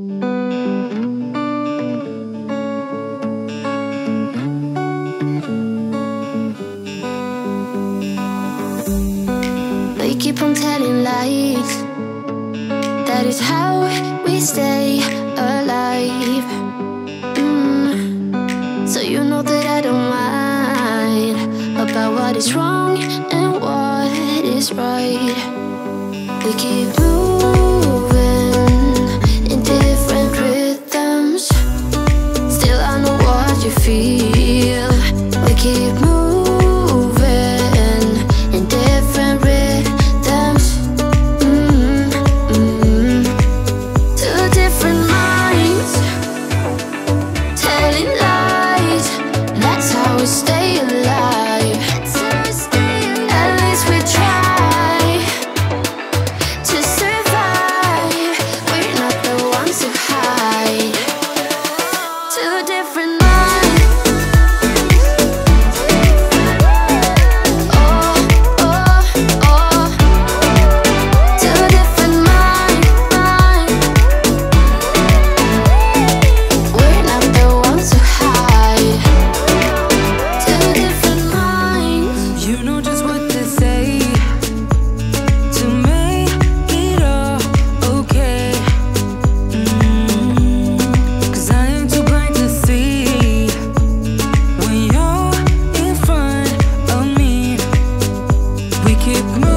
They keep on telling lies. That is how we stay alive. Mm. So you know that I don't mind about what is wrong and what is right. They keep keep moving we keep moving.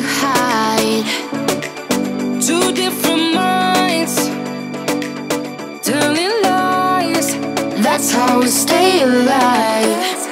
to hide. Two different minds, telling lies. That's how we stay alive.